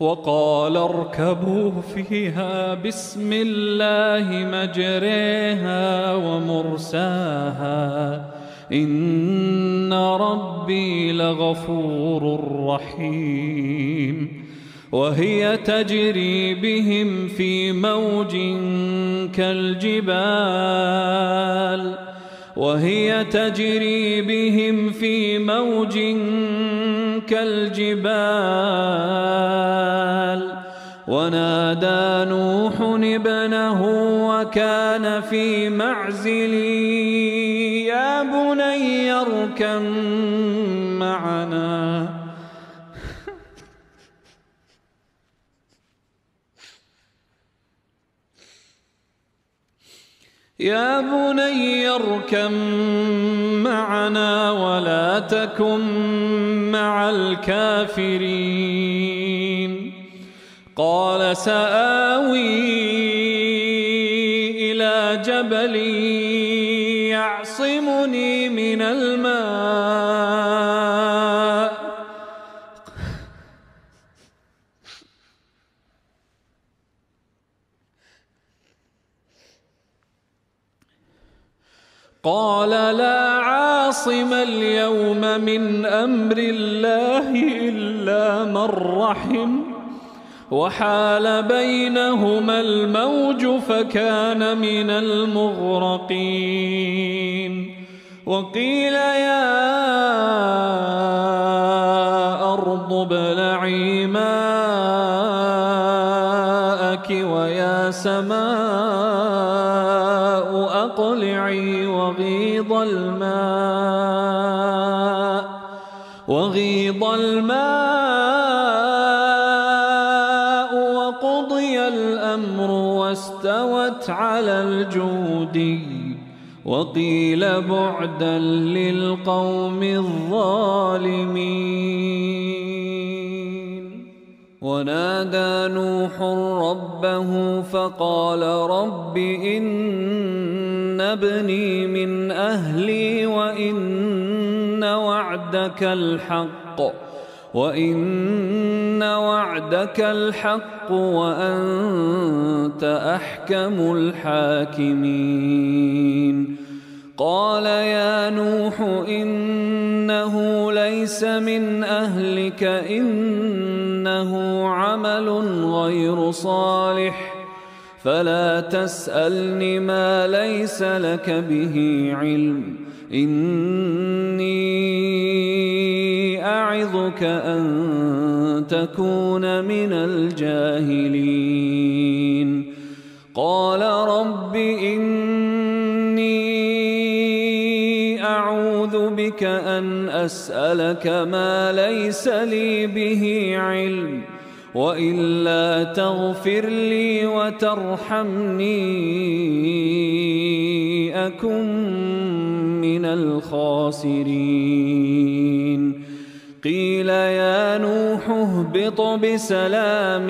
وقال اركبوا فيها بسم الله مجريها ومرساها. إن ربي لغفور رحيم. وهي تجري بهم في موج كالجبال. وهي تجري بهم في موج كالجبال ونادى نوح ابنه وكان في معزل يا بني اركم معنا. يا بني اركم معنا ولا تكن مع الكافرين. قال سآوي إلى جبل يعصمني من الماء. قال لا عاصم اليوم من أمر الله إلا من رحم وحال بينهما الموج فكان من المغرقين وقيل يا أرض ابلعي ماءك ويا سماء اقلعي وغيض الماء وغيض الماء وقضي الأمر واستوت على الجودي وقيل بعدا للقوم الظالمين. ونادى نوح ربه فقال رب إن ابني من أهلي وإن وعدك الحق وإن وعدك الحق وأنت أحكم الحاكمين. قال يا نوح إنه ليس من أهلك إنه عمل غير صالح فلا تسألني ما ليس لك به علم. إني أعظك أن تكون من الجاهلين. قال رب إني أعوذ بك أن أسألك ما ليس لي به علم. وإلا تغفر لي وترحمني أكن من الخاسرين. قيل يا نوح اهبط بسلام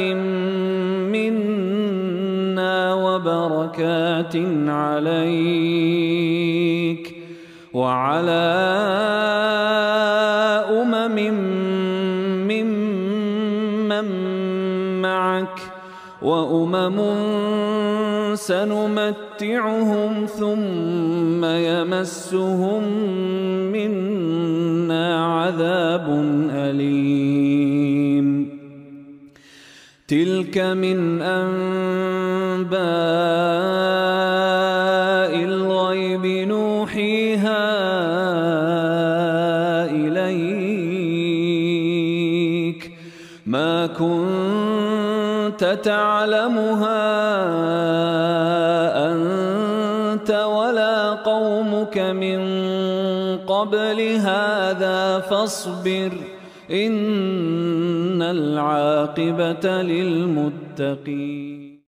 منا وبركات عليك وعلى أمم ممن معك وأمم سنمتعهم ثم يمسهم منا عذاب أليم. تلك من أنباء الغيب نوحيها إليك. ما كنت تعلمها أنت ولا قومك من قبل هذا فاصبر إن العاقبة للمتقين.